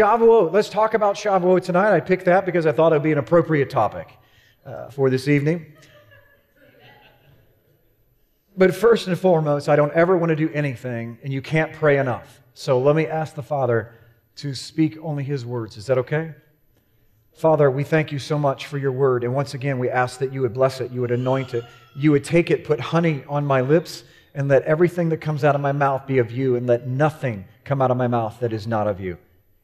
Shavuot. Let's talk about Shavuot tonight. I picked that because I thought it would be an appropriate topic uh, for this evening. But first and foremost, I don't ever want to do anything, and you can't pray enough. So let me ask the Father to speak only His words. Is that okay? Father, we thank you so much for your word. And once again, we ask that you would bless it, you would anoint it, you would take it, put honey on my lips, and let everything that comes out of my mouth be of you, and let nothing come out of my mouth that is not of you.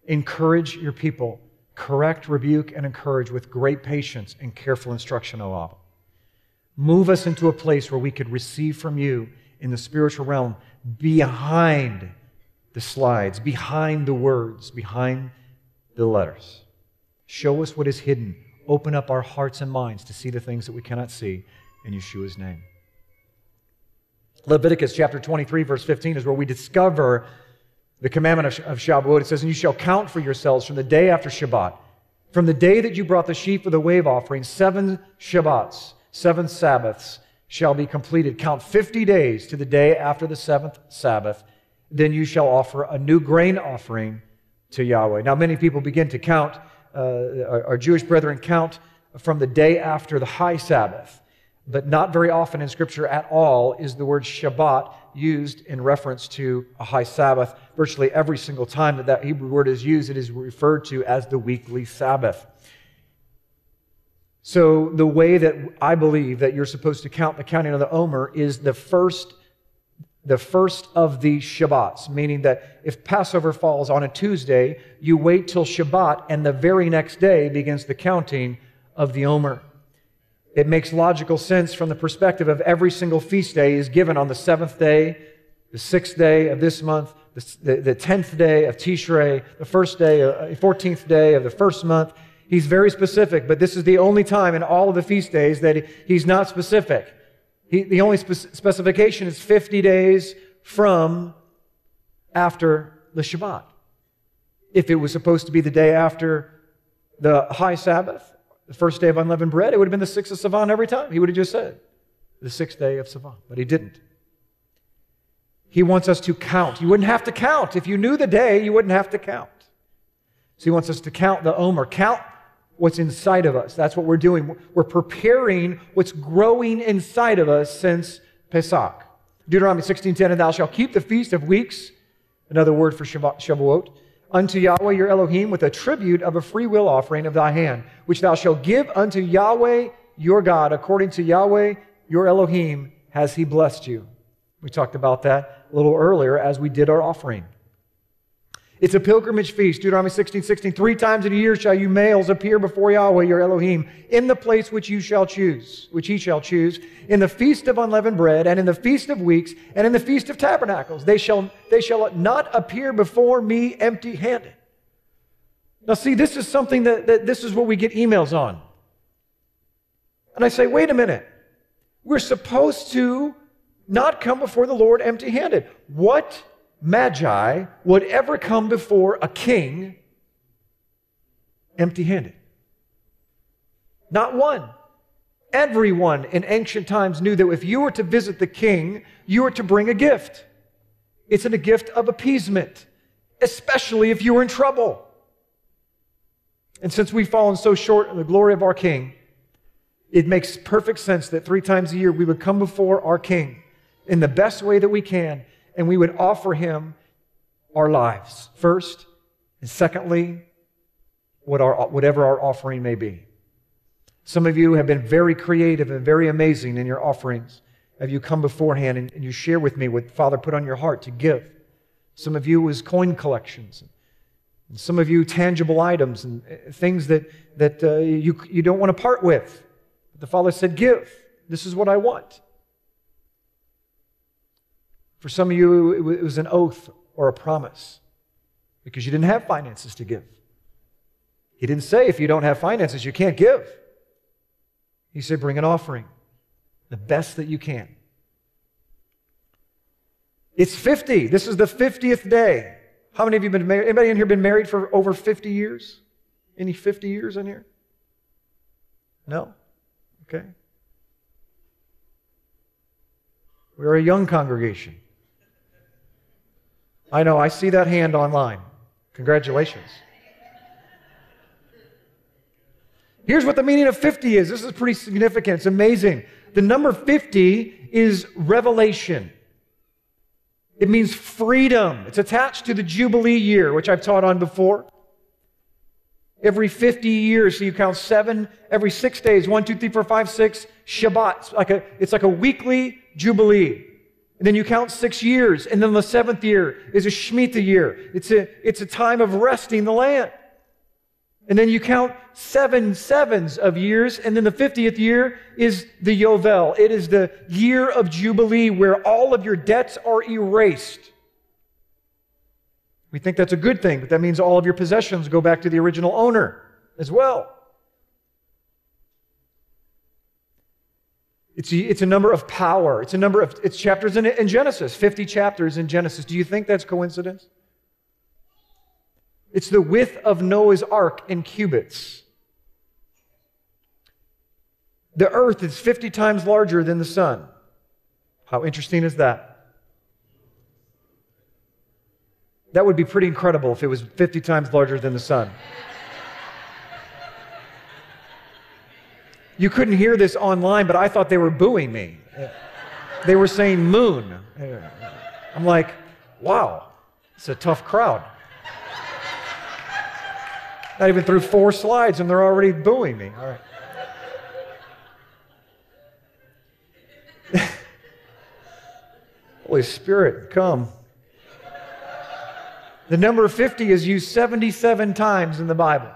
Encourage your people. Correct, rebuke, and encourage with great patience and careful instruction, O Abba. Move us into a place where we could receive from you in the spiritual realm behind the slides, behind the words, behind the letters. Show us what is hidden. Open up our hearts and minds to see the things that we cannot see in Yeshua's name. Leviticus chapter 23, verse 15 is where we discover the commandment of, of Shavuot. It says, And you shall count for yourselves from the day after Shabbat, from the day that you brought the sheep for the wave offering, seven Shabbats, seven Sabbaths shall be completed. Count 50 days to the day after the seventh Sabbath. Then you shall offer a new grain offering to Yahweh. Now, many people begin to count uh, our, our Jewish brethren count from the day after the high Sabbath. But not very often in Scripture at all is the word Shabbat used in reference to a high Sabbath. Virtually every single time that that Hebrew word is used, it is referred to as the weekly Sabbath. So, the way that I believe that you're supposed to count the counting of the Omer is the first the first of the Shabbats, meaning that if Passover falls on a Tuesday, you wait till Shabbat, and the very next day begins the counting of the Omer. It makes logical sense from the perspective of every single feast day is given on the seventh day, the sixth day of this month, the, the, the tenth day of Tishrei, the first day, uh, fourteenth day of the first month. He's very specific, but this is the only time in all of the feast days that he's not specific. He, the only spe- specification is 50 days from after the Shabbat. If it was supposed to be the day after the high Sabbath, the first day of unleavened bread, it would have been the sixth of Sivan every time. He would have just said the sixth day of Sivan, but he didn't. He wants us to count. You wouldn't have to count. If you knew the day, you wouldn't have to count. So he wants us to count the Omer, count what's inside of us. That's what we're doing. We're preparing what's growing inside of us since Pesach. Deuteronomy 16:10, and thou shalt keep the feast of weeks, another word for Shavuot, unto Yahweh your Elohim with a tribute of a free will offering of thy hand, which thou shalt give unto Yahweh your God, according to Yahweh your Elohim has he blessed you. We talked about that a little earlier as we did our offering. It's a pilgrimage feast. Deuteronomy 16, 16. Three times in a year shall you males appear before Yahweh your Elohim in the place which you shall choose, which he shall choose, in the feast of unleavened bread, and in the feast of weeks, and in the feast of tabernacles. They shall, they shall not appear before me empty handed. Now, see, this is something that, that this is what we get emails on. And I say, wait a minute. We're supposed to not come before the Lord empty handed. What magi would ever come before a king empty handed. Not one. Everyone in ancient times knew that if you were to visit the king, you were to bring a gift. It's in a gift of appeasement, especially if you were in trouble. And since we've fallen so short of the glory of our king, it makes perfect sense that three times a year we would come before our king in the best way that we can and we would offer him our lives first, and secondly, what our, whatever our offering may be. Some of you have been very creative and very amazing in your offerings. Have you come beforehand and, and you share with me what Father put on your heart to give? Some of you was coin collections. And some of you tangible items and uh, things that, that uh, you, you don't want to part with. But the Father said, Give. This is what I want. For some of you, it was an oath or a promise because you didn't have finances to give. He didn't say if you don't have finances, you can't give. He said, bring an offering, the best that you can. It's 50. This is the 50th day. How many of you been married? Anybody in here been married for over 50 years? Any 50 years in here? No? Okay. We're a young congregation. I know, I see that hand online. Congratulations. Here's what the meaning of 50 is. This is pretty significant. It's amazing. The number 50 is revelation. It means freedom. It's attached to the Jubilee year, which I've taught on before. Every 50 years, so you count seven, every six days, one, two, three, four, five, six, Shabbat. It's like a, it's like a weekly Jubilee. And then you count six years, and then the seventh year is a Shemitah year. It's a, it's a time of resting the land. And then you count seven sevens of years, and then the 50th year is the Yovel. It is the year of Jubilee where all of your debts are erased. We think that's a good thing, but that means all of your possessions go back to the original owner as well. It's a, it's a number of power. It's a number of it's chapters in, in Genesis, 50 chapters in Genesis. Do you think that's coincidence? It's the width of Noah's ark in cubits. The earth is 50 times larger than the sun. How interesting is that? That would be pretty incredible if it was 50 times larger than the sun. You couldn't hear this online, but I thought they were booing me. They were saying moon. I'm like, wow, it's a tough crowd. Not even through four slides, and they're already booing me. All right. Holy Spirit, come. The number 50 is used 77 times in the Bible.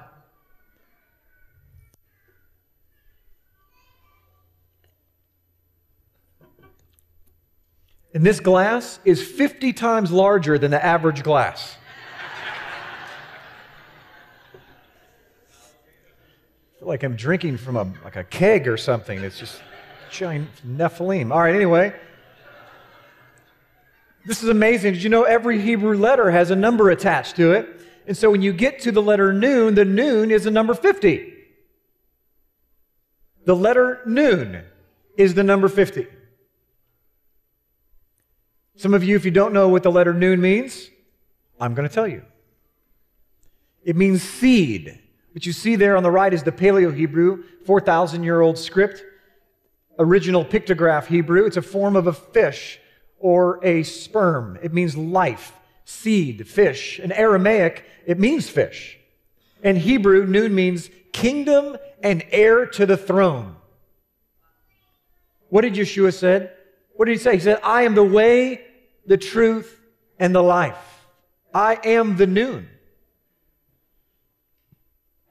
And this glass is 50 times larger than the average glass. feel like I'm drinking from a, like a keg or something. It's just giant Nephilim. All right, anyway. This is amazing. Did you know every Hebrew letter has a number attached to it? And so when you get to the letter noon, the noon is the number 50. The letter noon is the number 50. Some of you, if you don't know what the letter noon means, I'm going to tell you. It means seed. What you see there on the right is the Paleo Hebrew, 4,000 year old script, original pictograph Hebrew. It's a form of a fish or a sperm. It means life, seed, fish. In Aramaic, it means fish. In Hebrew, noon means kingdom and heir to the throne. What did Yeshua said? What did he say? He said, I am the way, the truth, and the life. I am the noon.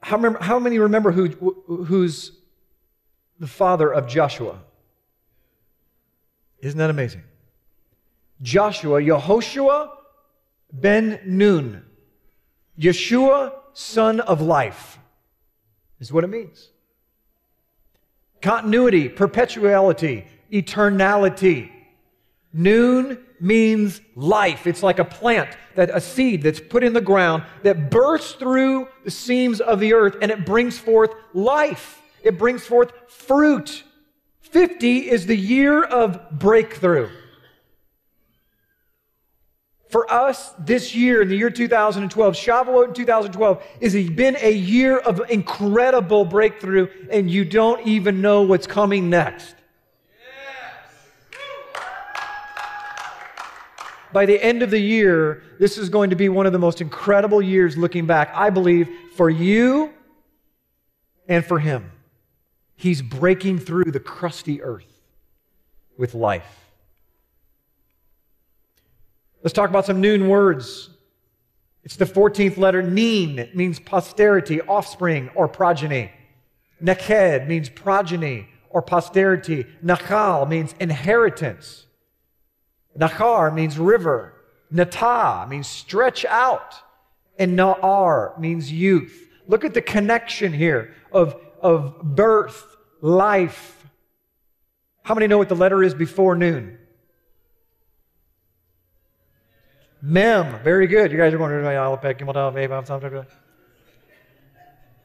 How, remember, how many remember who, who's the father of Joshua? Isn't that amazing? Joshua, Yehoshua ben Nun. Yeshua, son of life, is what it means. Continuity, perpetuality, eternality. Noon means life. It's like a plant, that a seed that's put in the ground that bursts through the seams of the earth and it brings forth life. It brings forth fruit. 50 is the year of breakthrough. For us, this year, in the year 2012, Shavuot in 2012, has been a year of incredible breakthrough, and you don't even know what's coming next. By the end of the year, this is going to be one of the most incredible years looking back, I believe, for you and for him. He's breaking through the crusty earth with life. Let's talk about some noon words. It's the 14th letter. Neen it means posterity, offspring, or progeny. Neked means progeny or posterity. Nachal means inheritance. Nachar means river. Nata means stretch out. And Na'ar means youth. Look at the connection here of, of birth, life. How many know what the letter is before noon? Mem. Very good. You guys are going to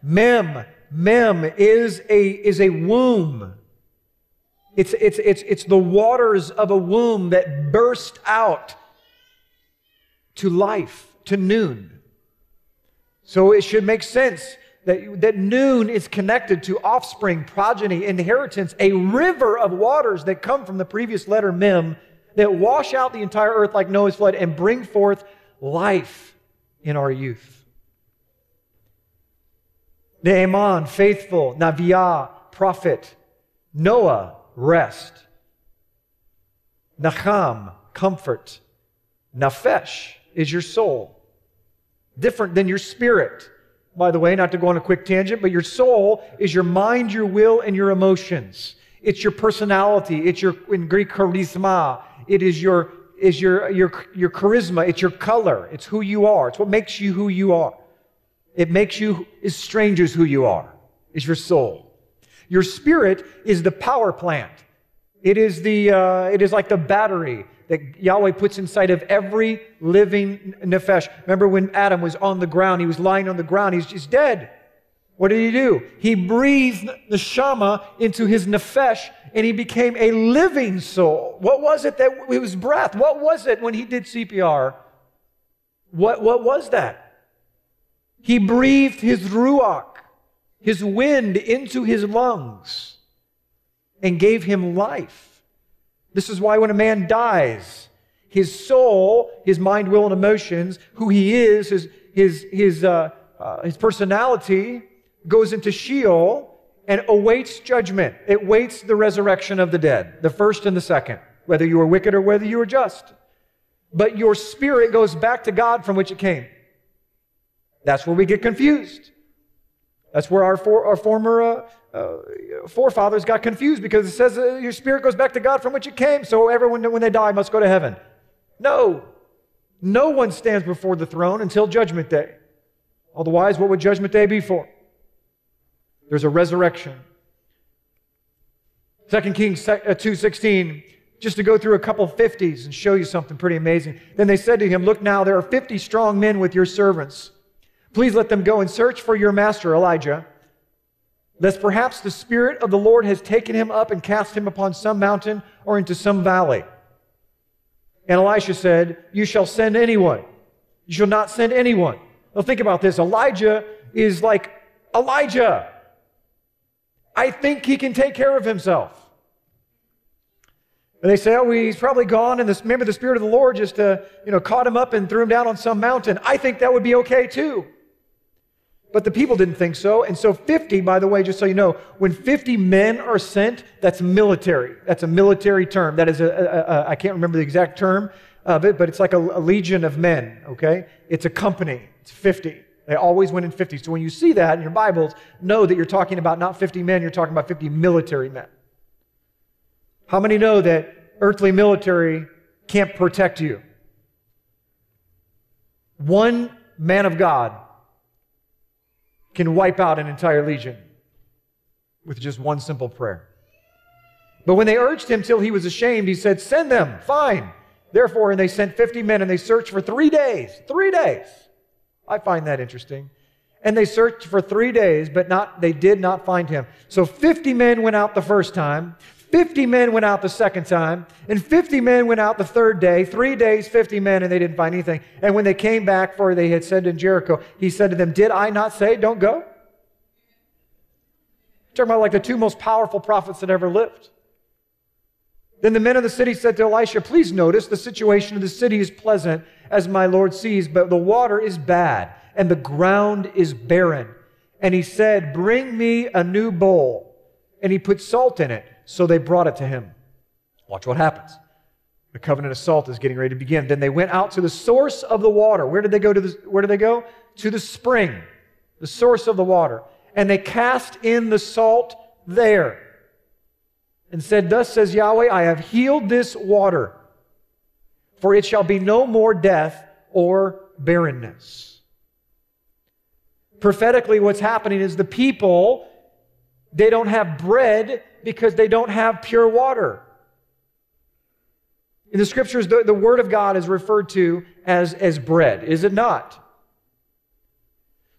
Mem. Mem is a, is a womb. It's, it's, it's, it's the waters of a womb that burst out to life, to noon. So it should make sense that, that Nun is connected to offspring, progeny, inheritance, a river of waters that come from the previous letter Mem that wash out the entire earth like Noah's flood and bring forth life in our youth. Naaman, faithful, Naviah, prophet, Noah, rest, Nacham, comfort, Nefesh is your soul, different than your spirit. By the way, not to go on a quick tangent, but your soul is your mind, your will, and your emotions. It's your personality. It's your, in Greek, charisma. It is your, is your, your, your charisma. It's your color. It's who you are. It's what makes you who you are. It makes you as strangers who you are, is your soul. Your spirit is the power plant. It is, the, uh, it is like the battery that Yahweh puts inside of every living nefesh. Remember when Adam was on the ground, he was lying on the ground, he's just dead. What did he do? He breathed the Shama into his nefesh and he became a living soul. What was it that it was breath? What was it when he did CPR? What, what was that? He breathed his ruach, his wind into his lungs and gave him life. This is why when a man dies, his soul, his mind, will, and emotions, who he is, his, his, his, uh, uh, his personality, goes into Sheol and awaits judgment. It waits the resurrection of the dead, the first and the second, whether you were wicked or whether you were just. But your spirit goes back to God from which it came. That's where we get confused. That's where our, for, our former uh, uh, forefathers got confused because it says uh, your spirit goes back to God from which it came, so everyone, when they die, must go to heaven. No. No one stands before the throne until Judgment Day. Otherwise, what would Judgment Day be for? There's a resurrection. 2 Kings 2.16, uh, just to go through a couple 50s and show you something pretty amazing. Then they said to him, Look now, there are 50 strong men with your servants. Please let them go and search for your master, Elijah, lest perhaps the Spirit of the Lord has taken him up and cast him upon some mountain or into some valley. And Elisha said, You shall send anyone. You shall not send anyone. Now think about this. Elijah is like Elijah. I think he can take care of himself. And they say, oh, he's probably gone, and this, remember the Spirit of the Lord just uh, you know, caught him up and threw him down on some mountain. I think that would be okay too. But the people didn't think so. And so 50, by the way, just so you know, when 50 men are sent, that's military. That's a military term. That is a, a, a I can't remember the exact term of it, but it's like a, a legion of men, okay? It's a company. It's 50. They always went in 50. So when you see that in your Bibles, know that you're talking about not 50 men, you're talking about 50 military men. How many know that earthly military can't protect you? One man of God can wipe out an entire legion with just one simple prayer. But when they urged him till he was ashamed, he said, Send them, fine. Therefore, and they sent 50 men and they searched for three days. Three days. I find that interesting. And they searched for three days, but not, they did not find him. So 50 men went out the first time. 50 men went out the second time, and 50 men went out the third day. Three days, 50 men, and they didn't find anything. And when they came back, for they had said in Jericho, he said to them, Did I not say, don't go? Talking about like the two most powerful prophets that ever lived. Then the men of the city said to Elisha, Please notice the situation of the city is pleasant, as my Lord sees, but the water is bad, and the ground is barren. And he said, Bring me a new bowl. And he put salt in it. So they brought it to him. Watch what happens. The covenant of salt is getting ready to begin. Then they went out to the source of the water. Where did they go to the, where did they go? To the spring, the source of the water. And they cast in the salt there and said, Thus says Yahweh, I have healed this water, for it shall be no more death or barrenness. Prophetically, what's happening is the people, they don't have bread because they don't have pure water. In the scriptures, the, the word of God is referred to as, as bread, is it not?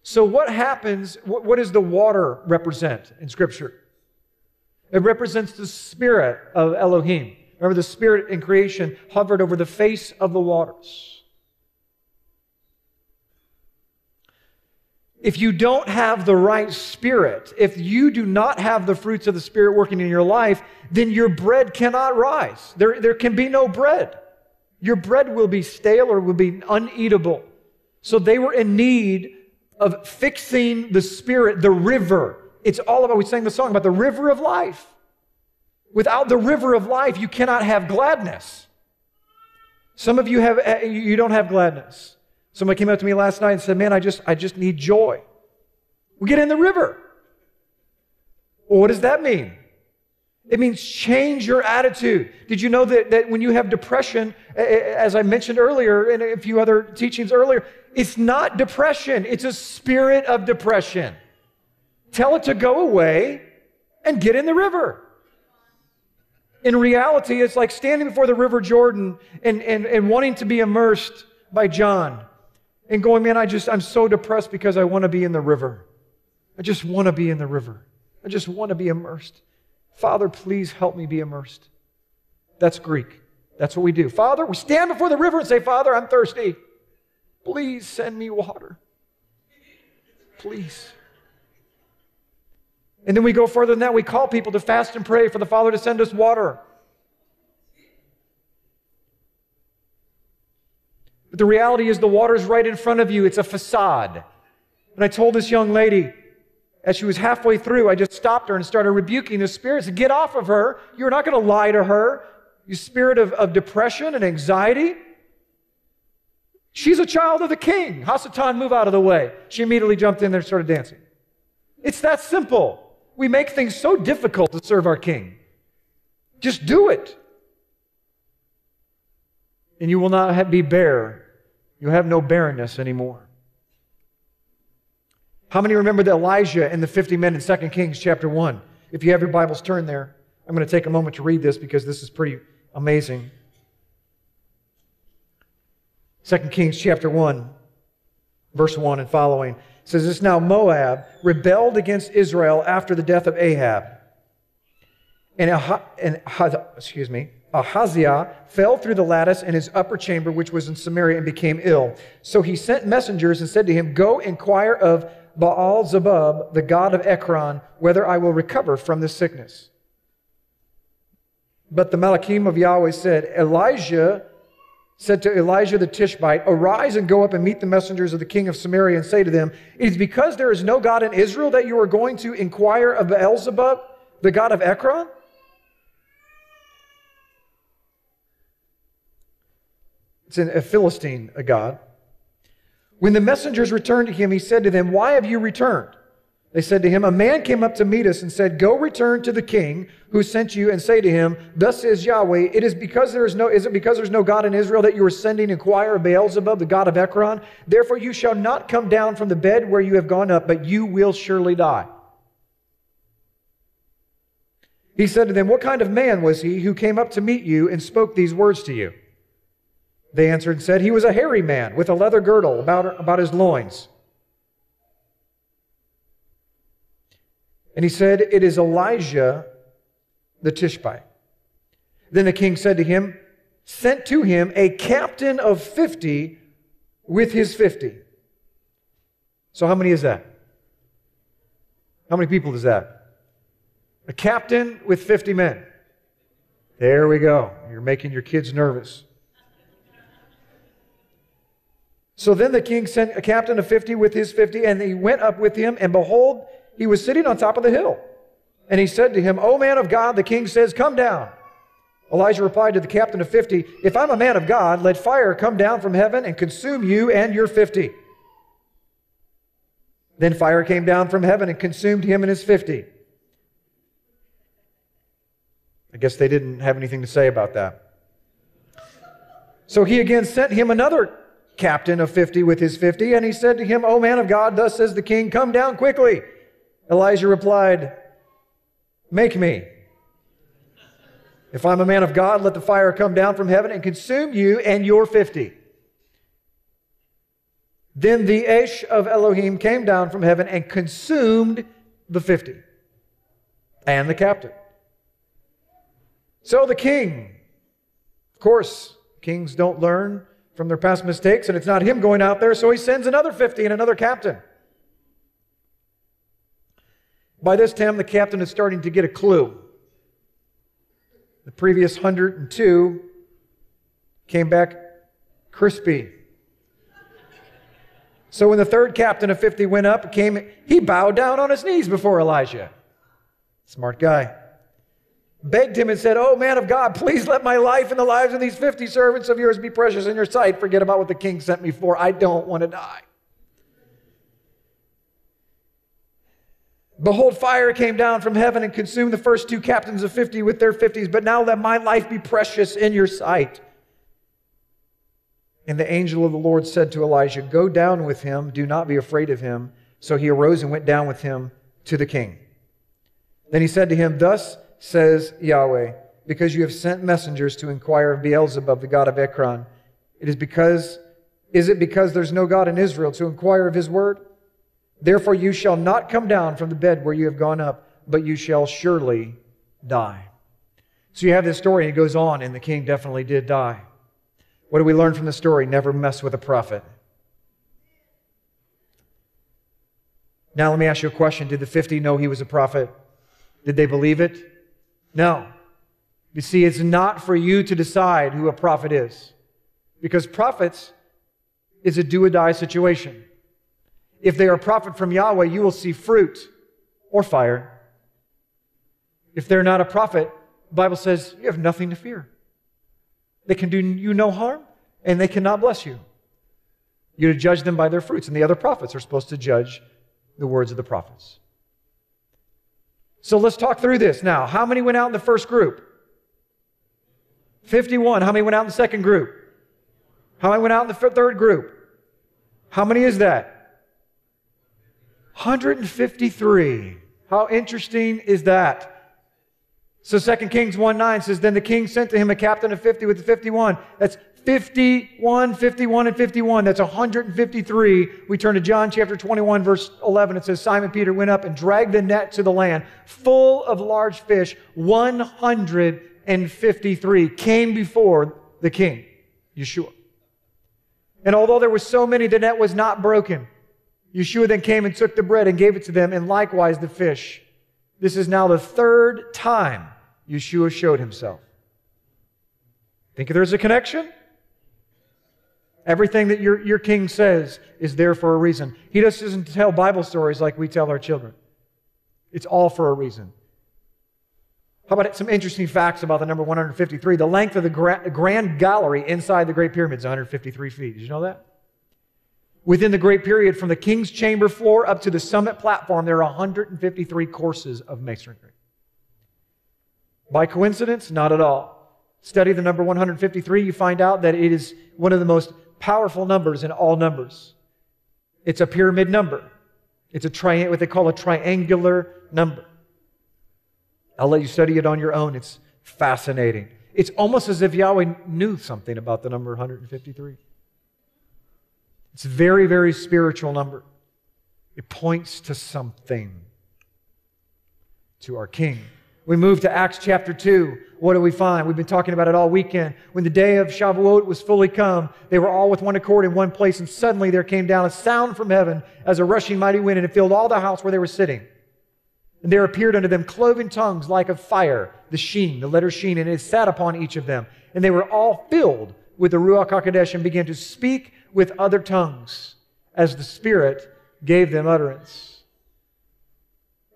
So, what happens? What, what does the water represent in scripture? It represents the spirit of Elohim. Remember, the spirit in creation hovered over the face of the waters. If you don't have the right spirit, if you do not have the fruits of the Spirit working in your life, then your bread cannot rise. There, there can be no bread. Your bread will be stale or will be uneatable. So they were in need of fixing the Spirit, the river. It's all about, we sang the song about the river of life. Without the river of life, you cannot have gladness. Some of you have, eh, you don't have gladness. Somebody came up to me last night and said, Man, I just, I just need joy. We get in the river. Well, what does that mean? It means change your attitude. Did you know that, that when you have depression, as I mentioned earlier in a few other teachings earlier, it's not depression, it's a spirit of depression. Tell it to go away and get in the river. In reality, it's like standing before the River Jordan and, and, and wanting to be immersed by John and going, man, I just, I'm so depressed because I want to be in the river. I just want to be in the river. I just want to be immersed. Father, please help me be immersed. That's Greek. That's what we do. Father, we stand before the river and say, Father, I'm thirsty. Please send me water. Please. And then we go further than that. We call people to fast and pray for the Father to send us water. But the reality is, the water's right in front of you. It's a facade. And I told this young lady, as she was halfway through, I just stopped her and started rebuking the spirits. Get off of her. You're not going to lie to her. You spirit of, of depression and anxiety. She's a child of the king. Hasatan, move out of the way. She immediately jumped in there and started dancing. It's that simple. We make things so difficult to serve our king. Just do it and you will not have, be bare. You have no barrenness anymore. How many remember that Elijah and the 50 men in 2 Kings chapter 1? If you have your Bibles, turn there. I'm going to take a moment to read this because this is pretty amazing. 2 Kings chapter 1, verse 1 and following says this now Moab rebelled against Israel after the death of Ahab. And, and excuse me, Ahaziah fell through the lattice in his upper chamber, which was in Samaria, and became ill. So he sent messengers and said to him, Go inquire of Baal Zebub, the god of Ekron, whether I will recover from this sickness. But the Malachim of Yahweh said, Elijah said to Elijah the Tishbite, Arise and go up and meet the messengers of the king of Samaria and say to them, It is because there is no God in Israel that you are going to inquire of Beelzebub, the god of Ekron? It's a Philistine, a god. When the messengers returned to him, he said to them, Why have you returned? They said to him, A man came up to meet us and said, Go return to the king who sent you and say to him, Thus says Yahweh, it is because there is no is it because there's no God in Israel that you are sending inquire of Beelzebub, the god of Ekron? Therefore you shall not come down from the bed where you have gone up, but you will surely die. He said to them, What kind of man was he who came up to meet you and spoke these words to you? They answered and said, He was a hairy man with a leather girdle about, about his loins. And he said, It is Elijah the Tishbite. Then the king said to him, Sent to him a captain of 50 with his 50. So, how many is that? How many people is that? A captain with 50 men. There we go. You're making your kids nervous. So then the king sent a captain of 50 with his 50, and he went up with him, and behold, he was sitting on top of the hill. And he said to him, O man of God, the king says, Come down. Elijah replied to the captain of 50, If I'm a man of God, let fire come down from heaven and consume you and your 50. Then fire came down from heaven and consumed him and his 50. I guess they didn't have anything to say about that. So he again sent him another captain of 50 with his 50, and he said to him, O man of God, thus says the king, come down quickly. Elijah replied, Make me. If I'm a man of God, let the fire come down from heaven and consume you and your 50. Then the Esh of Elohim came down from heaven and consumed the 50 and the captain. So the king, of course, kings don't learn from their past mistakes, and it's not him going out there, so he sends another 50 and another captain. By this time, the captain is starting to get a clue. The previous 102 came back crispy. So when the third captain of 50 went up, came, he bowed down on his knees before Elijah. Smart guy. Begged him and said, Oh, man of God, please let my life and the lives of these 50 servants of yours be precious in your sight. Forget about what the king sent me for. I don't want to die. Behold, fire came down from heaven and consumed the first two captains of 50 with their 50s, but now let my life be precious in your sight. And the angel of the Lord said to Elijah, Go down with him, do not be afraid of him. So he arose and went down with him to the king. Then he said to him, Thus says Yahweh, because you have sent messengers to inquire of Beelzebub, the god of Ekron. It is because, is it because there's no God in Israel to inquire of his word? Therefore you shall not come down from the bed where you have gone up, but you shall surely die. So you have this story, and it goes on, and the king definitely did die. What do we learn from the story? Never mess with a prophet. Now, let me ask you a question. Did the 50 know he was a prophet? Did they believe it? No. You see, it's not for you to decide who a prophet is, because prophets is a do or die situation. If they are a prophet from Yahweh, you will see fruit or fire. If they're not a prophet, the Bible says you have nothing to fear. They can do you no harm, and they cannot bless you. You're to judge them by their fruits, and the other prophets are supposed to judge the words of the prophets. So let's talk through this now. How many went out in the first group? 51. How many went out in the second group? How many went out in the third group? How many is that? 153. How interesting is that? So 2 Kings 1 9 says, Then the king sent to him a captain of 50 with the 51. That's 51, 51, and 51. That's 153. We turn to John chapter 21, verse 11. It says, Simon Peter went up and dragged the net to the land, full of large fish. 153 came before the king, Yeshua. And although there were so many, the net was not broken. Yeshua then came and took the bread and gave it to them, and likewise the fish. This is now the third time Yeshua showed himself. Think there's a connection? Everything that your, your king says is there for a reason. He just doesn't tell Bible stories like we tell our children. It's all for a reason. How about some interesting facts about the number 153? The length of the Grand Gallery inside the Great Pyramid is 153 feet. Did you know that? Within the Great Pyramid, from the King's Chamber floor up to the summit platform, there are 153 courses of masonry. By coincidence? Not at all. Study the number 153, you find out that it is one of the most powerful numbers in all numbers. It's a pyramid number. It's a tri- what they call a triangular number. I'll let you study it on your own. It's fascinating. It's almost as if Yahweh knew something about the number 153. It's a very, very spiritual number. It points to something, to our King. We move to Acts chapter 2. What do we find? We've been talking about it all weekend. When the day of Shavuot was fully come, they were all with one accord in one place, and suddenly there came down a sound from heaven as a rushing mighty wind, and it filled all the house where they were sitting. And there appeared unto them cloven tongues like of fire, the sheen, the letter sheen, and it sat upon each of them. And they were all filled with the Ruach HaKodesh and began to speak with other tongues as the Spirit gave them utterance.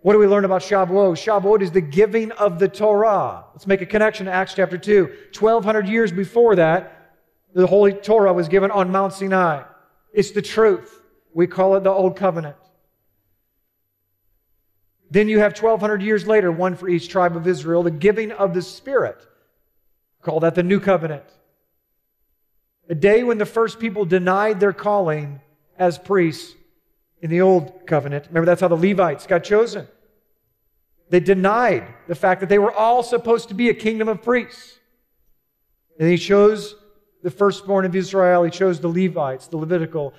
What do we learn about Shavuot? Shavuot is the giving of the Torah. Let's make a connection to Acts chapter 2. 1,200 years before that, the Holy Torah was given on Mount Sinai. It's the truth. We call it the Old Covenant. Then you have 1,200 years later, one for each tribe of Israel, the giving of the Spirit. Call that the New Covenant. A day when the first people denied their calling as priests in the old covenant. Remember, that's how the Levites got chosen. They denied the fact that they were all supposed to be a kingdom of priests. And he chose the firstborn of Israel. He chose the Levites, the Levitical,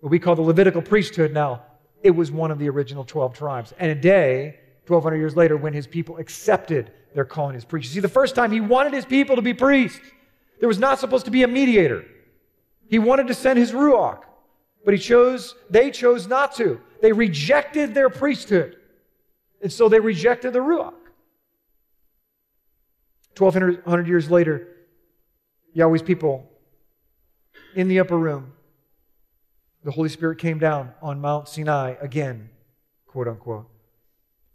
what we call the Levitical priesthood now. It was one of the original 12 tribes. And a day, 1,200 years later, when his people accepted their calling as priests. See, the first time he wanted his people to be priests, there was not supposed to be a mediator. He wanted to send his Ruach. But he chose, they chose not to. They rejected their priesthood. And so they rejected the Ruach. 1,200 years later, Yahweh's people in the upper room, the Holy Spirit came down on Mount Sinai again, quote unquote.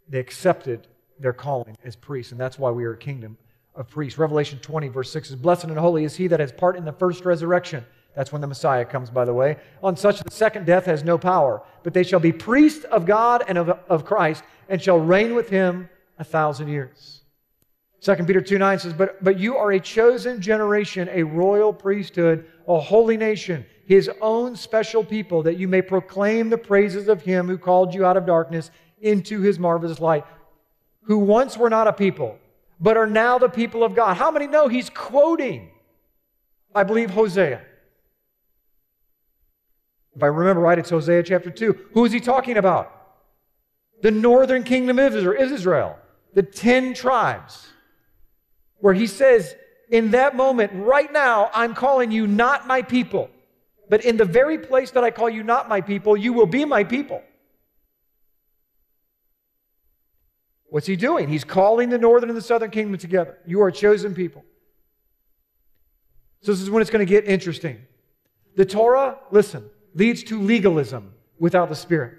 They accepted their calling as priests, and that's why we are a kingdom of priests. Revelation 20, verse 6 is Blessed and holy is he that has part in the first resurrection. That's when the Messiah comes, by the way. On such the second death has no power, but they shall be priests of God and of, of Christ, and shall reign with him a thousand years. 2 Peter 2 9 says, but, but you are a chosen generation, a royal priesthood, a holy nation, his own special people, that you may proclaim the praises of him who called you out of darkness into his marvelous light, who once were not a people, but are now the people of God. How many know he's quoting, I believe, Hosea? If I remember right, it's Hosea chapter 2. Who is he talking about? The northern kingdom of Israel, the 10 tribes, where he says, in that moment, right now, I'm calling you not my people. But in the very place that I call you not my people, you will be my people. What's he doing? He's calling the northern and the southern kingdom together. You are a chosen people. So, this is when it's going to get interesting. The Torah, listen, leads to legalism without the Spirit.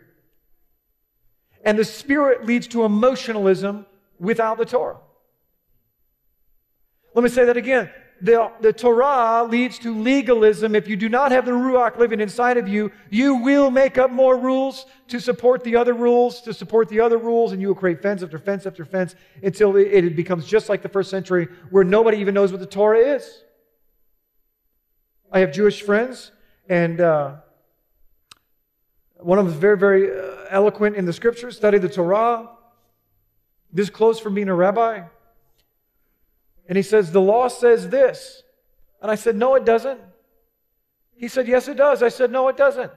And the Spirit leads to emotionalism without the Torah. Let me say that again. The, the Torah leads to legalism. If you do not have the Ruach living inside of you, you will make up more rules to support the other rules, to support the other rules, and you will create fence after fence after fence until it, it becomes just like the first century where nobody even knows what the Torah is. I have Jewish friends, and uh, one of them is very, very uh, eloquent in the scriptures, studied the Torah, this close from being a rabbi. And he says, The law says this. And I said, No, it doesn't. He said, Yes, it does. I said, No, it doesn't.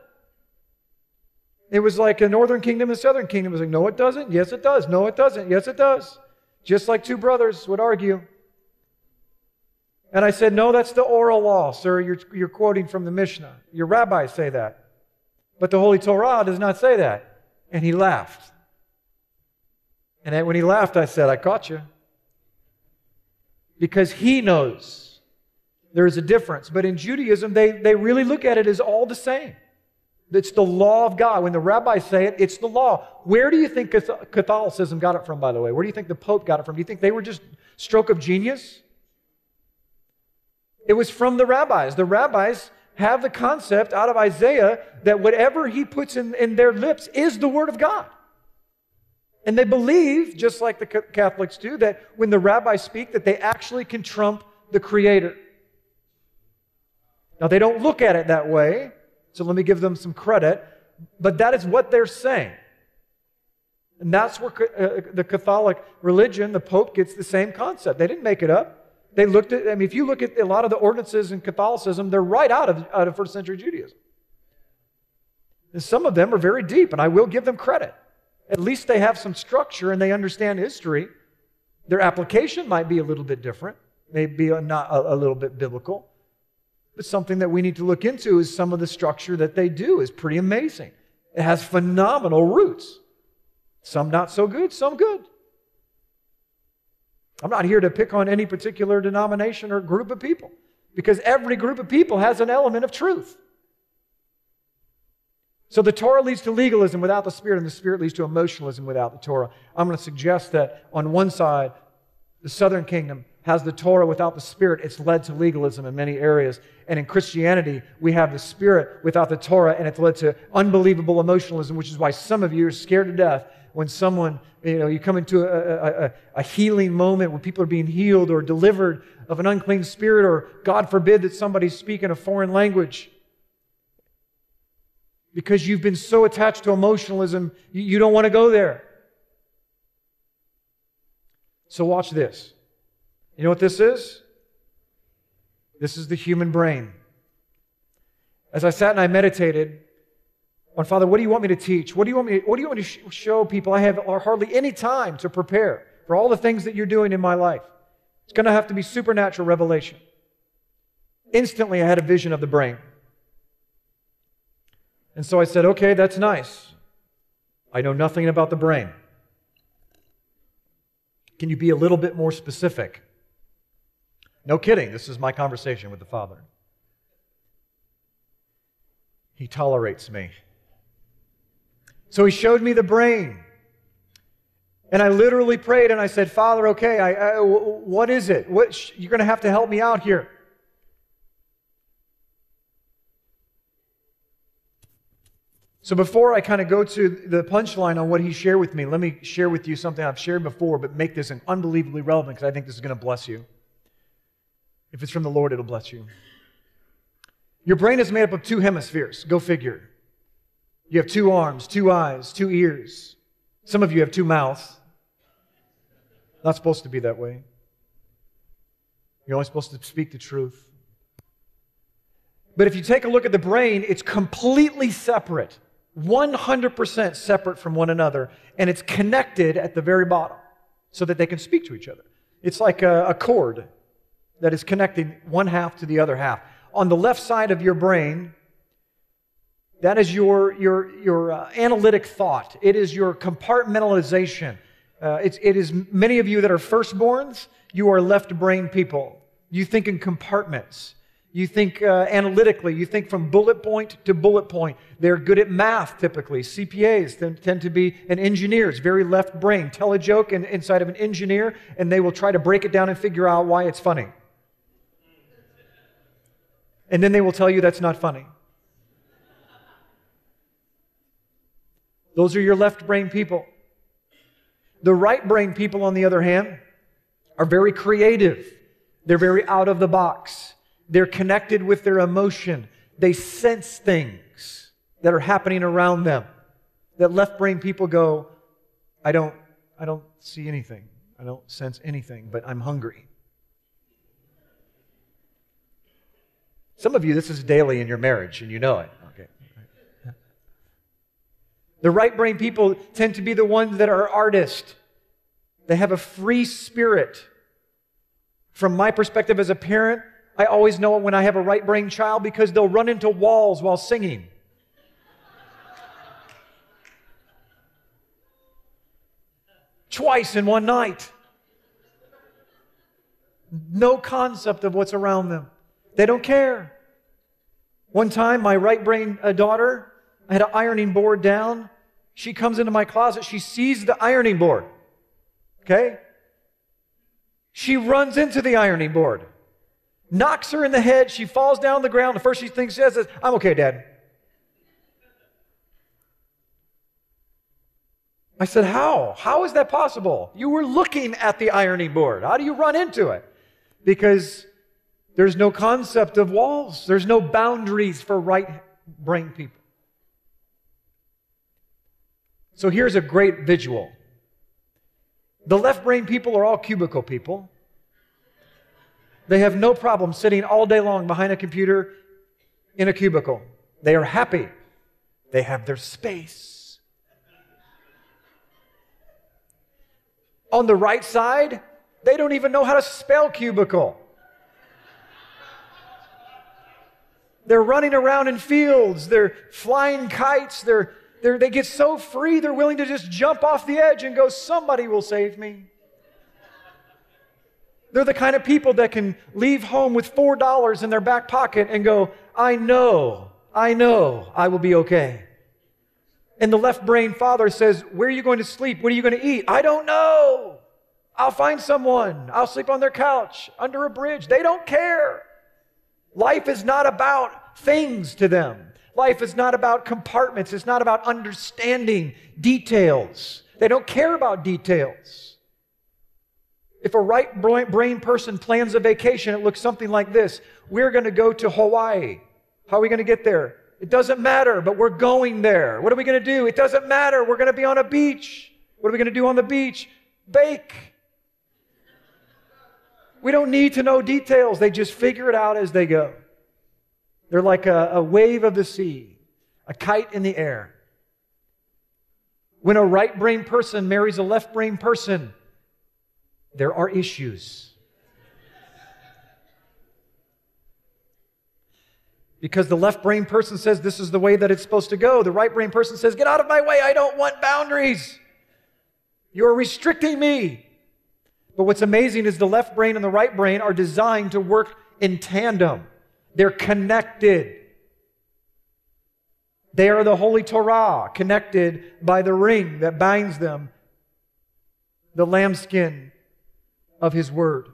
It was like a northern kingdom and southern kingdom. It was like, No, it doesn't. Yes, it does. No, it doesn't. Yes, it does. Just like two brothers would argue. And I said, No, that's the oral law, sir. You're, you're quoting from the Mishnah. Your rabbis say that. But the Holy Torah does not say that. And he laughed. And when he laughed, I said, I caught you. Because he knows there is a difference. But in Judaism, they, they really look at it as all the same. It's the law of God. When the rabbis say it, it's the law. Where do you think Catholicism got it from, by the way? Where do you think the Pope got it from? Do you think they were just stroke of genius? It was from the rabbis. The rabbis have the concept out of Isaiah that whatever he puts in, in their lips is the word of God. And they believe, just like the Catholics do, that when the rabbis speak, that they actually can trump the Creator. Now, they don't look at it that way, so let me give them some credit, but that is what they're saying. And that's where uh, the Catholic religion, the Pope, gets the same concept. They didn't make it up. They looked at, I mean, if you look at a lot of the ordinances in Catholicism, they're right out of, out of first century Judaism. And some of them are very deep, and I will give them credit. At least they have some structure and they understand history. Their application might be a little bit different, maybe not a, a little bit biblical. But something that we need to look into is some of the structure that they do is pretty amazing. It has phenomenal roots. Some not so good, some good. I'm not here to pick on any particular denomination or group of people because every group of people has an element of truth. So the Torah leads to legalism without the Spirit, and the Spirit leads to emotionalism without the Torah. I'm going to suggest that on one side, the southern kingdom has the Torah without the Spirit. It's led to legalism in many areas. And in Christianity, we have the Spirit without the Torah, and it's led to unbelievable emotionalism, which is why some of you are scared to death when someone, you know, you come into a, a, a, healing moment when people are being healed or delivered of an unclean spirit, or God forbid that somebody's speaking a foreign language. Because you've been so attached to emotionalism, you, you don't want to go there. So, watch this. You know what this is? This is the human brain. As I sat and I meditated, Oh, on Father, what do you want me to teach? What do you want me, what do you want me to show people? I have hardly any time to prepare for all the things that you're doing in my life. It's going to have to be supernatural revelation. Instantly, I had a vision of the brain. And so I said, okay, that's nice. I know nothing about the brain. Can you be a little bit more specific? No kidding. This is my conversation with the Father. He tolerates me. So he showed me the brain. And I literally prayed and I said, Father, okay, I, I, what is it? What, you're going to have to help me out here. So before I kind of go to the punchline on what he shared with me, let me share with you something I've shared before, but make this an unbelievably relevant because I think this is going to bless you. If it's from the Lord, it'll bless you. Your brain is made up of two hemispheres. Go figure. You have two arms, two eyes, two ears. Some of you have two mouths. Not supposed to be that way. You're only supposed to speak the truth. But if you take a look at the brain, it's completely separate, 100% separate from one another, and it's connected at the very bottom so that they can speak to each other. It's like a, a cord that is connecting one half to the other half. On the left side of your brain, that is your, your, your uh, analytic thought. It is your compartmentalization. Uh, it's, it is many of you that are firstborns, you are left brain people. You think in compartments. You think uh, analytically. You think from bullet point to bullet point. They're good at math typically. CPAs tend, tend to be an engineer. It's very left brain. Tell a joke in, inside of an engineer, and they will try to break it down and figure out why it's funny. And then they will tell you that's not funny. Those are your left brain people. The right brain people, on the other hand, are very creative. They're very out of the box. They're connected with their emotion. They sense things that are happening around them. That left brain people go, I don't, I don't see anything. I don't sense anything, but I'm hungry. Some of you, this is daily in your marriage, and you know it. The right brain people tend to be the ones that are artists. They have a free spirit. From my perspective as a parent, I always know when I have a right brain child because they'll run into walls while singing. Twice in one night. No concept of what's around them. They don't care. One time, my right brain uh, daughter, I had an ironing board down. She comes into my closet. She sees the ironing board. Okay? She runs into the ironing board, knocks her in the head. She falls down the ground. The first she thinks she says is, I'm okay, Dad. I said, How? How is that possible? You were looking at the ironing board. How do you run into it? Because there's no concept of walls, there's no boundaries for right brain people. So here's a great visual. The left brain people are all cubicle people. They have no problem sitting all day long behind a computer in a cubicle. They are happy. They have their space. On the right side, they don't even know how to spell cubicle. They're running around in fields. They're flying kites. They're, they're, they get so free, they're willing to just jump off the edge and go, Somebody will save me. They're the kind of people that can leave home with $4 in their back pocket and go, I know, I know I will be okay. And the left brain father says, Where are you going to sleep? What are you going to eat? I don't know. I'll find someone. I'll sleep on their couch, under a bridge. They don't care. Life is not about things to them. Life is not about compartments. It's not about understanding details. They don't care about details. If a right brain person plans a vacation, it looks something like this We're going to go to Hawaii. How are we going to get there? It doesn't matter, but we're going there. What are we going to do? It doesn't matter. We're going to be on a beach. What are we going to do on the beach? Bake. We don't need to know details. They just figure it out as they go. They're like a, a wave of the sea, a kite in the air. When a right brain person marries a left brain person, there are issues. Because the left brain person says this is the way that it's supposed to go. The right brain person says, Get out of my way. I don't want boundaries. You're restricting me. But what's amazing is the left brain and the right brain are designed to work in tandem. They're connected. They are the Holy Torah, connected by the ring that binds them, the lambskin of His Word.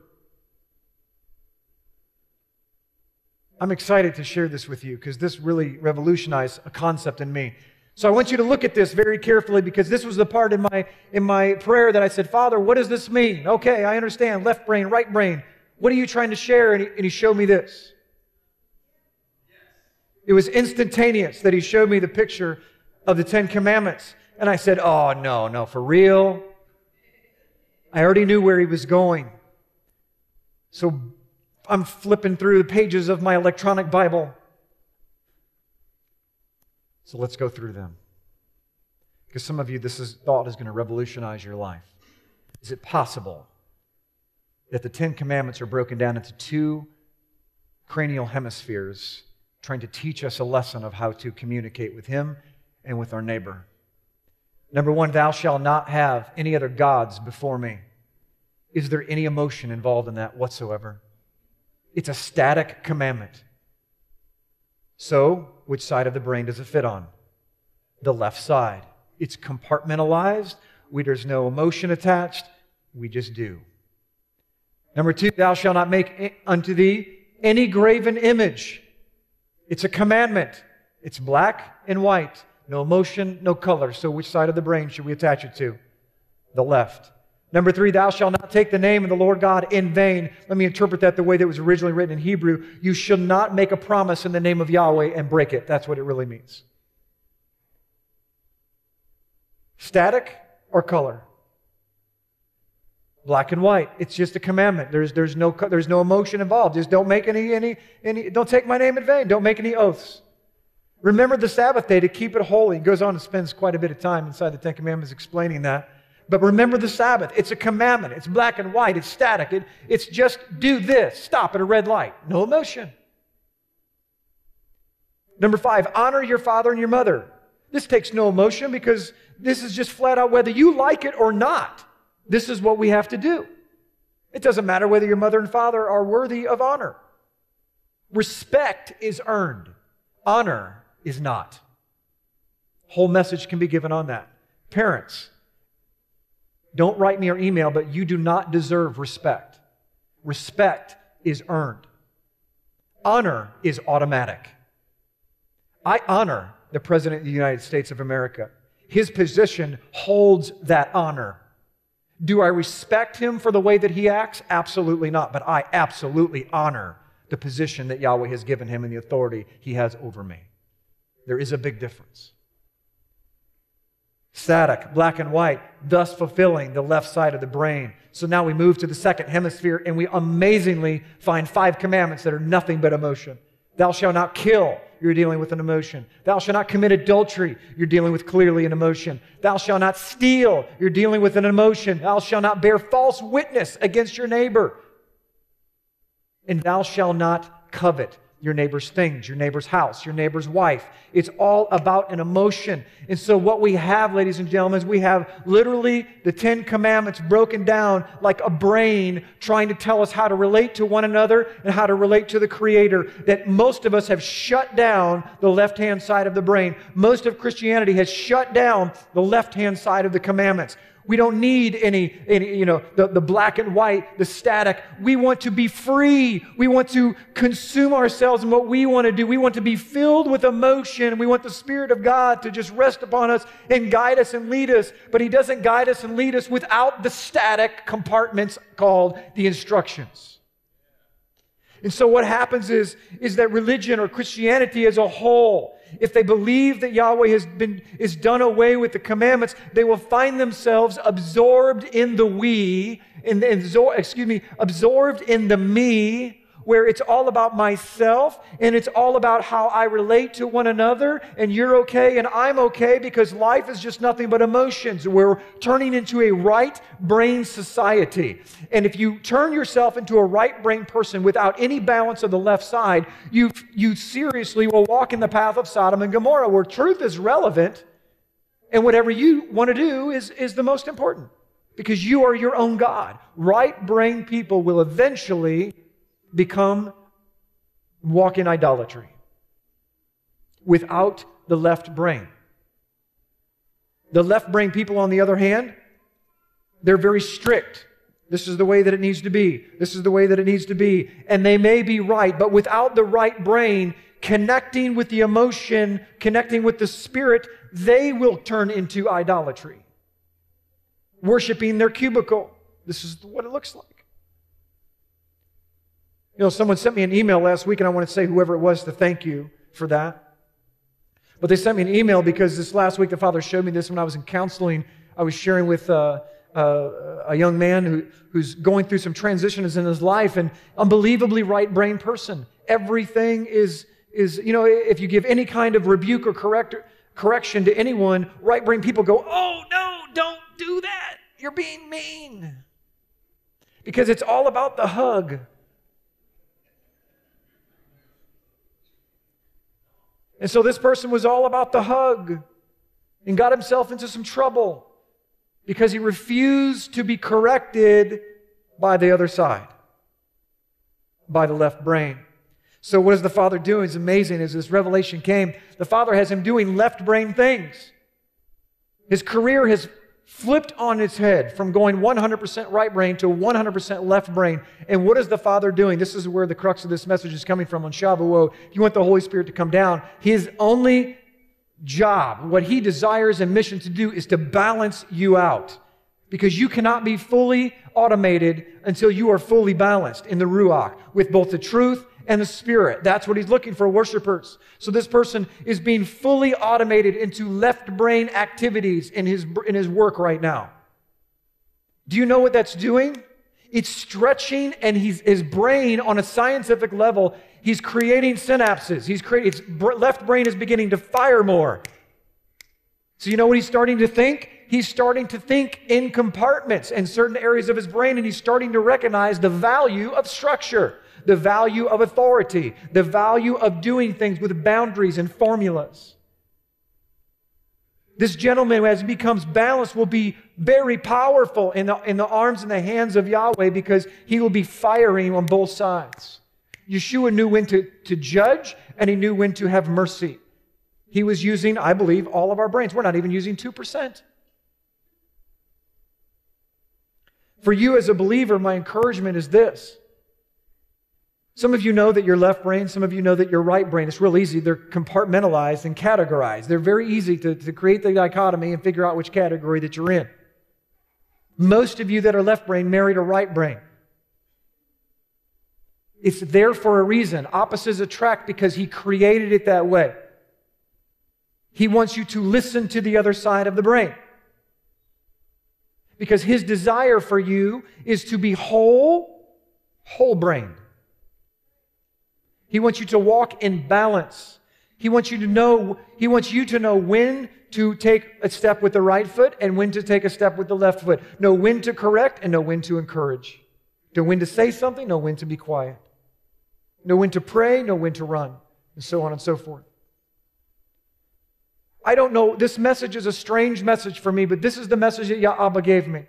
I'm excited to share this with you because this really revolutionized a concept in me. So I want you to look at this very carefully because this was the part in my in my prayer that I said, Father, what does this mean? Okay, I understand. Left brain, right brain. What are you trying to share? And he, and he showed me this. It was instantaneous that he showed me the picture of the Ten Commandments. And I said, Oh, no, no, for real? I already knew where he was going. So I'm flipping through the pages of my electronic Bible. So let's go through them. Because some of you, this is, thought is going to revolutionize your life. Is it possible that the Ten Commandments are broken down into two cranial hemispheres, trying to teach us a lesson of how to communicate with Him and with our neighbor? Number one, thou shalt not have any other gods before me. Is there any emotion involved in that whatsoever? It's a static commandment. So, which side of the brain does it fit on? The left side. It's compartmentalized. We, there's no emotion attached. We just do. Number two, thou shalt not make unto thee any graven image. It's a commandment. It's black and white. No emotion, no color. So, which side of the brain should we attach it to? The left. Number three, thou shalt not take the name of the Lord God in vain. Let me interpret that the way that was originally written in Hebrew. You shall not make a promise in the name of Yahweh and break it. That's what it really means. Static or color? Black and white. It's just a commandment. There's, there's, no, there's no emotion involved. Just don't make any, any, any, don't take my name in vain. Don't make any oaths. Remember the Sabbath day to keep it holy. He goes on and spends quite a bit of time inside the Ten Commandments explaining that. But remember the Sabbath. It's a commandment. It's black and white. It's static. It, it's just do this. Stop at a red light. No emotion. Number five, honor your father and your mother. This takes no emotion because this is just flat out whether you like it or not. This is what we have to do. It doesn't matter whether your mother and father are worthy of honor. Respect is earned, honor is not. Whole message can be given on that. Parents, don't write me or email, but you do not deserve respect. Respect is earned. Honor is automatic. I honor the President of the United States of America. His position holds that honor. Do I respect him for the way that he acts? Absolutely not. But I absolutely honor the position that Yahweh has given him and the authority he has over me. There is a big difference static, black and white, thus fulfilling the left side of the brain. So now we move to the second hemisphere and we amazingly find five commandments that are nothing but emotion. Thou shalt not kill, you're dealing with an emotion. Thou shalt not commit adultery, you're dealing with clearly an emotion. Thou shalt not steal, you're dealing with an emotion. Thou shalt not bear false witness against your neighbor. And thou shalt not covet your neighbor's things, your neighbor's house, your neighbor's wife. It's all about an emotion. And so, what we have, ladies and gentlemen, is we have literally the Ten Commandments broken down like a brain trying to tell us how to relate to one another and how to relate to the Creator. That most of us have shut down the left hand side of the brain. Most of Christianity has shut down the left hand side of the commandments. We don't need any, any you know, the, the black and white, the static. We want to be free. We want to consume ourselves in what we want to do. We want to be filled with emotion. We want the Spirit of God to just rest upon us and guide us and lead us. But He doesn't guide us and lead us without the static compartments called the instructions. And so what happens is, is that religion or Christianity as a whole if they believe that Yahweh has been is done away with the commandments, they will find themselves absorbed in the we, in the, excuse me, absorbed in the me, where it's all about myself and it's all about how I relate to one another, and you're okay and I'm okay because life is just nothing but emotions. We're turning into a right brain society. And if you turn yourself into a right brain person without any balance of the left side, you, you seriously will walk in the path of Sodom and Gomorrah, where truth is relevant and whatever you want to do is, is the most important. because you are your own God. Right brain people will eventually become walk in idolatry without the left brain. The left brain people, on the other hand, they're very strict. This is the way that it needs to be. This is the way that it needs to be. And they may be right, but without the right brain, connecting with the emotion, connecting with the spirit, they will turn into idolatry. Worshiping their cubicle. This is what it looks like. You know, someone sent me an email last week, and I want to say whoever it was to thank you for that. But they sent me an email because this last week the Father showed me this when I was in counseling. I was sharing with uh, uh, a young man who, who's going through some transitions in his life, and unbelievably right brain person. Everything is is, you know, if you give any kind of rebuke or correct, correction to anyone, right brain people go, oh, no, don't do that. You're being mean. Because it's all about the hug. And so this person was all about the hug and got himself into some trouble because he refused to be corrected by the other side, by the left brain. So, what is the Father doing? It's amazing. As this revelation came, the Father has him doing left brain things. His career has flipped on its head from going 100% right brain to 100% left brain. And what is the Father doing? This is where the crux of this message is coming from on Shavuot. You want the Holy Spirit to come down. His only job, what he desires and mission to do, is to balance you out. Because you cannot be fully automated until you are fully balanced in the Ruach with both the truth and the Spirit. That's what he's looking for worshipers. So this person is being fully automated into left brain activities in his, in his work right now. Do you know what that's doing? It's stretching and he's, his brain on a scientific level, he's creating synapses. He's creating, his left brain is beginning to fire more. So you know what he's starting to think? He's starting to think in compartments in certain areas of his brain and he's starting to recognize the value of structure the value of authority, the value of doing things with boundaries and formulas. This gentleman, as he becomes balanced, will be very powerful in the, in the arms and the hands of Yahweh because he will be firing on both sides. Yeshua knew when to, to judge and he knew when to have mercy. He was using, I believe, all of our brains. We're not even using 2%. For you as a believer, my encouragement is this some of you know that your left brain, some of you know that your right brain. It's real easy. They're compartmentalized and categorized. They're very easy to, to create the dichotomy and figure out which category that you're in. Most of you that are left brain married a right brain. It's there for a reason. Opposites attract because he created it that way. He wants you to listen to the other side of the brain. Because his desire for you is to be whole, whole brained. He wants you to walk in balance. He wants you to know, he wants you to know when to take a step with the right foot and when to take a step with the left foot. Know when to correct and know when to encourage. Know when to say something, know when to be quiet. Know when to pray, know when to run, and so on and so forth. I don't know, this message is a strange message for me, but this is the message that Yahweh gave me.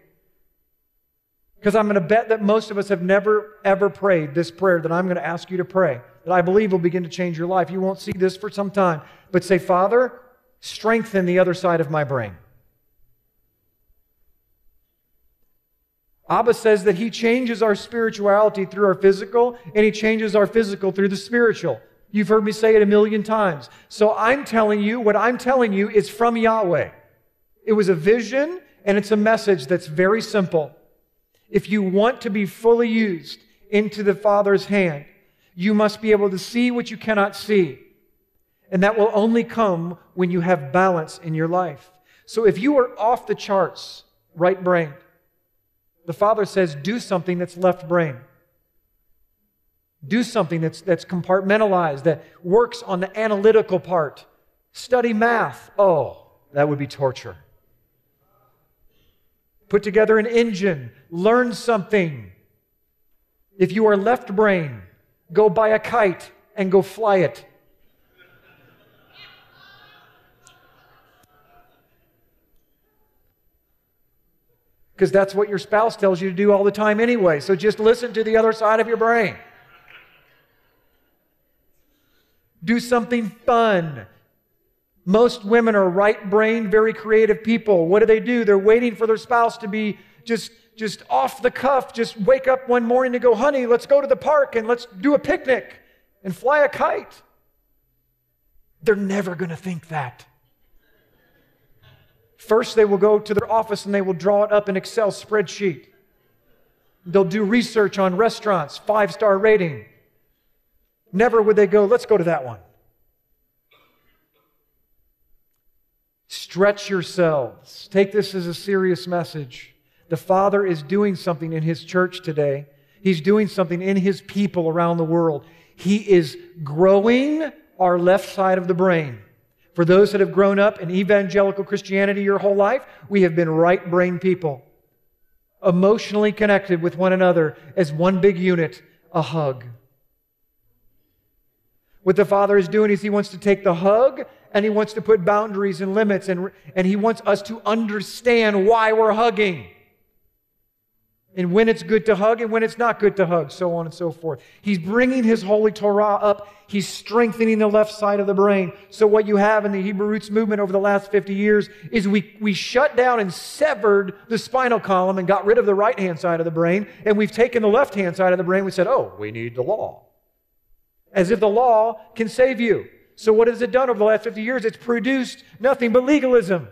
Because I'm going to bet that most of us have never, ever prayed this prayer that I'm going to ask you to pray that I believe will begin to change your life. You won't see this for some time, but say, Father, strengthen the other side of my brain. Abba says that he changes our spirituality through our physical, and he changes our physical through the spiritual. You've heard me say it a million times. So I'm telling you, what I'm telling you is from Yahweh. It was a vision, and it's a message that's very simple. If you want to be fully used into the Father's hand, you must be able to see what you cannot see. And that will only come when you have balance in your life. So if you are off the charts, right brain, the Father says, do something that's left brain. Do something that's, that's compartmentalized, that works on the analytical part. Study math. Oh, that would be torture. Put together an engine. Learn something. If you are left brain, Go buy a kite and go fly it. because that's what your spouse tells you to do all the time anyway. So just listen to the other side of your brain. Do something fun. Most women are right brained, very creative people. What do they do? They're waiting for their spouse to be just, just off the cuff, just wake up one morning to go, honey, let's go to the park and let's do a picnic and fly a kite. They're never going to think that. First, they will go to their office and they will draw it up in Excel spreadsheet. They'll do research on restaurants, five star rating. Never would they go, let's go to that one. Stretch yourselves. Take this as a serious message. The Father is doing something in His church today. He's doing something in His people around the world. He is growing our left side of the brain. For those that have grown up in evangelical Christianity your whole life, we have been right brain people, emotionally connected with one another as one big unit, a hug. What the Father is doing is He wants to take the hug and He wants to put boundaries and limits, and, and He wants us to understand why we're hugging and when it's good to hug and when it's not good to hug, so on and so forth. He's bringing his holy Torah up. He's strengthening the left side of the brain. So what you have in the Hebrew roots movement over the last 50 years is we, we shut down and severed the spinal column and got rid of the right hand side of the brain. And we've taken the left hand side of the brain. We said, oh, we need the law. As if the law can save you. So what has it done over the last 50 years? It's produced nothing but legalism.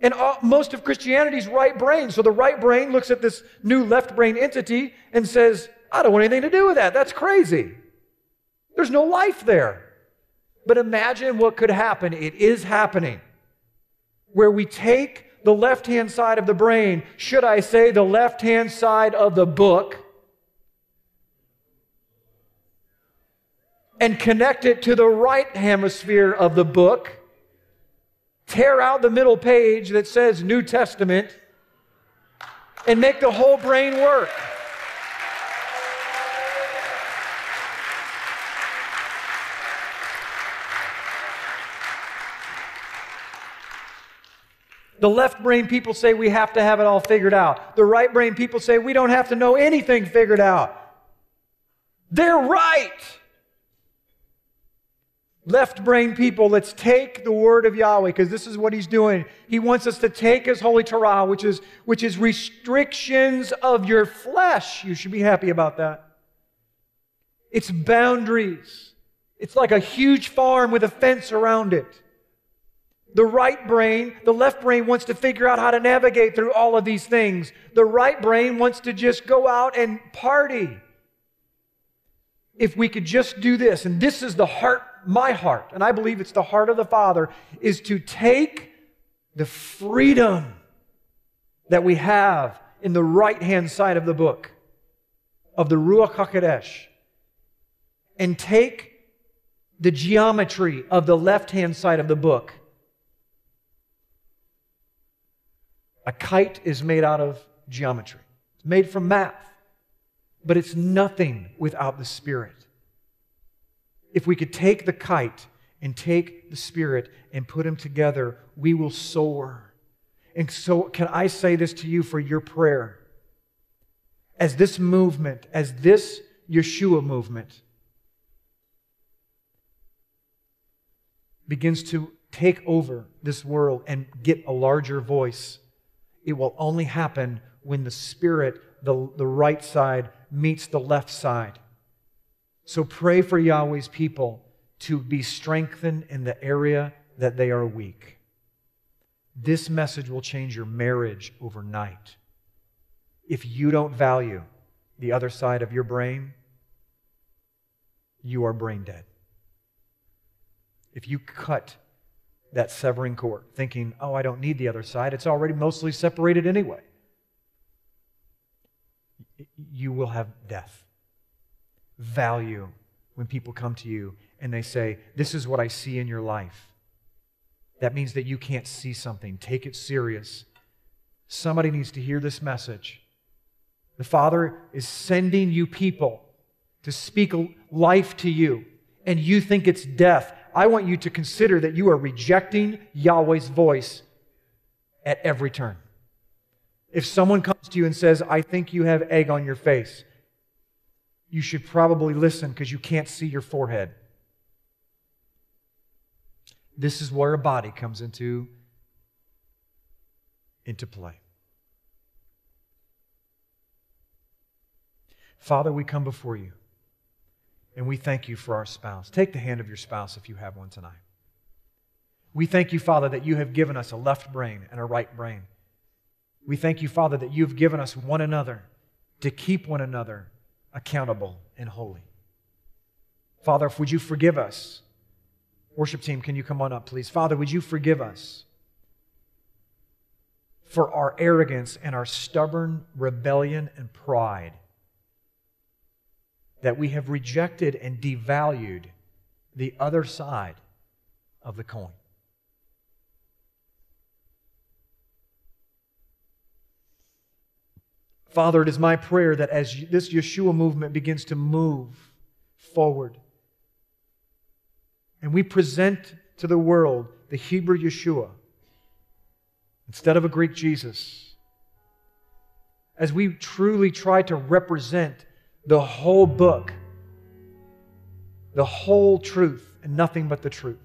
And all, most of Christianity's right brain. So the right brain looks at this new left brain entity and says, I don't want anything to do with that. That's crazy. There's no life there. But imagine what could happen. It is happening. Where we take the left hand side of the brain, should I say the left hand side of the book, and connect it to the right hemisphere of the book tear out the middle page that says New Testament and make the whole brain work. The left brain people say we have to have it all figured out. The right brain people say we don't have to know anything figured out. They're right left brain people, let's take the word of Yahweh because this is what he's doing. He wants us to take his holy Torah, which is, which is restrictions of your flesh. You should be happy about that. It's boundaries. It's like a huge farm with a fence around it. The right brain, the left brain wants to figure out how to navigate through all of these things. The right brain wants to just go out and party. If we could just do this, and this is the heart my heart, and I believe it's the heart of the Father, is to take the freedom that we have in the right hand side of the book of the Ruach HaKodesh and take the geometry of the left hand side of the book. A kite is made out of geometry, it's made from math, but it's nothing without the Spirit if we could take the kite and take the Spirit and put them together, we will soar. And so, can I say this to you for your prayer? As this movement, as this Yeshua movement begins to take over this world and get a larger voice, it will only happen when the Spirit, the, the right side, meets the left side so pray for Yahweh's people to be strengthened in the area that they are weak. This message will change your marriage overnight. If you don't value the other side of your brain, you are brain dead. If you cut that severing cord, thinking, oh, I don't need the other side, it's already mostly separated anyway, you will have death value when people come to you and they say, This is what I see in your life. That means that you can't see something. Take it serious. Somebody needs to hear this message. The Father is sending you people to speak life to you, and you think it's death. I want you to consider that you are rejecting Yahweh's voice at every turn. If someone comes to you and says, I think you have egg on your face, you should probably listen because you can't see your forehead. This is where a body comes into, into play. Father, we come before you and we thank you for our spouse. Take the hand of your spouse if you have one tonight. We thank you, Father, that you have given us a left brain and a right brain. We thank you, Father, that you've given us one another to keep one another accountable and holy. Father, would you forgive us? Worship team, can you come on up, please? Father, would you forgive us for our arrogance and our stubborn rebellion and pride that we have rejected and devalued the other side of the coin? Father, it is my prayer that as this Yeshua movement begins to move forward, and we present to the world the Hebrew Yeshua instead of a Greek Jesus, as we truly try to represent the whole book, the whole truth, and nothing but the truth.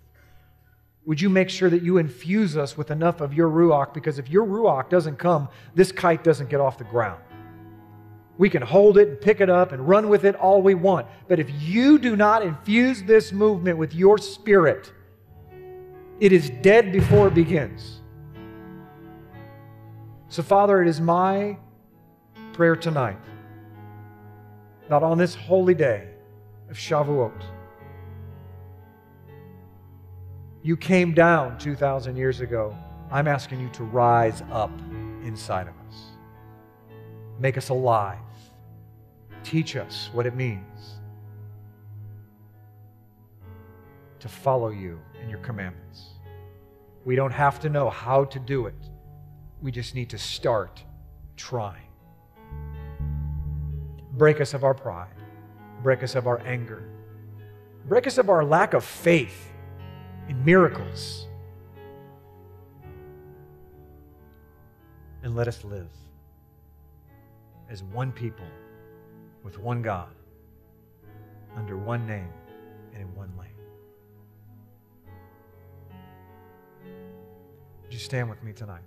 Would you make sure that you infuse us with enough of your Ruach? Because if your Ruach doesn't come, this kite doesn't get off the ground. We can hold it and pick it up and run with it all we want. But if you do not infuse this movement with your spirit, it is dead before it begins. So, Father, it is my prayer tonight, not on this holy day of Shavuot. You came down 2,000 years ago. I'm asking you to rise up inside of us. Make us alive. Teach us what it means to follow you and your commandments. We don't have to know how to do it, we just need to start trying. Break us of our pride, break us of our anger, break us of our lack of faith in miracles, and let us live as one people with one God, under one name, and in one lane. Would you stand with me tonight?